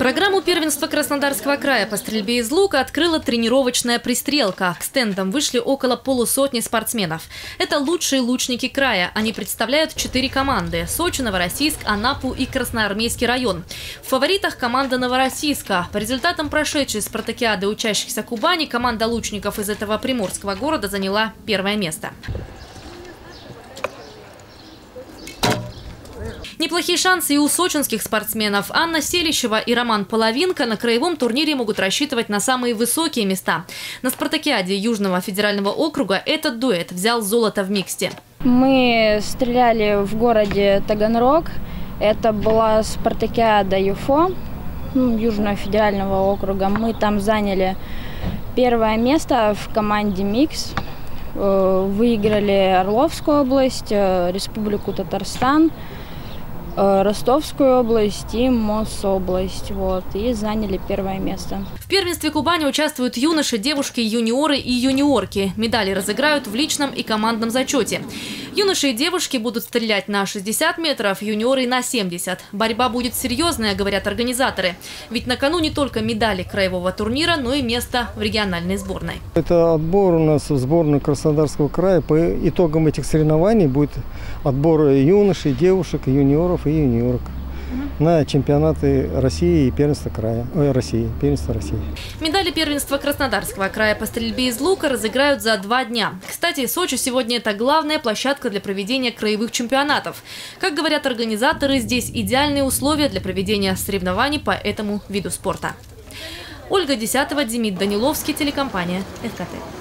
Программу первенства Краснодарского края по стрельбе из лука открыла тренировочная пристрелка. К стендам вышли около полусотни спортсменов. Это лучшие лучники края. Они представляют четыре команды – Сочи, Новороссийск, Анапу и Красноармейский район. В фаворитах команда Новороссийска. По результатам прошедшей спартакиады учащихся Кубани команда лучников из этого приморского города заняла первое место. Неплохие шансы и у сочинских спортсменов. Анна Селищева и Роман Половинка на краевом турнире могут рассчитывать на самые высокие места. На спартакиаде Южного федерального округа этот дуэт взял золото в миксте. Мы стреляли в городе Таганрог. Это была спартакиада ЮФО, ну, Южного федерального округа. Мы там заняли первое место в команде «Микс». Э, выиграли Орловскую область, э, Республику Татарстан – Ростовскую область и Мособласть. Вот, и заняли первое место. В первенстве Кубани участвуют юноши, девушки, юниоры и юниорки. Медали разыграют в личном и командном зачете. Юноши и девушки будут стрелять на 60 метров, юниоры на 70. Борьба будет серьезная, говорят организаторы. Ведь на кону не только медали краевого турнира, но и место в региональной сборной. Это отбор у нас в сборную Краснодарского края. По итогам этих соревнований будет отбор юношей, девушек, юниоров и юниорок на чемпионаты России и первенства края, ой, России, первенства России. Медали первенства Краснодарского края по стрельбе из лука разыграют за два дня. Кстати, Сочи сегодня это главная площадка для проведения краевых чемпионатов. Как говорят организаторы, здесь идеальные условия для проведения соревнований по этому виду спорта. Ольга Десятого, Демид Даниловский, телекомпания ФКТ.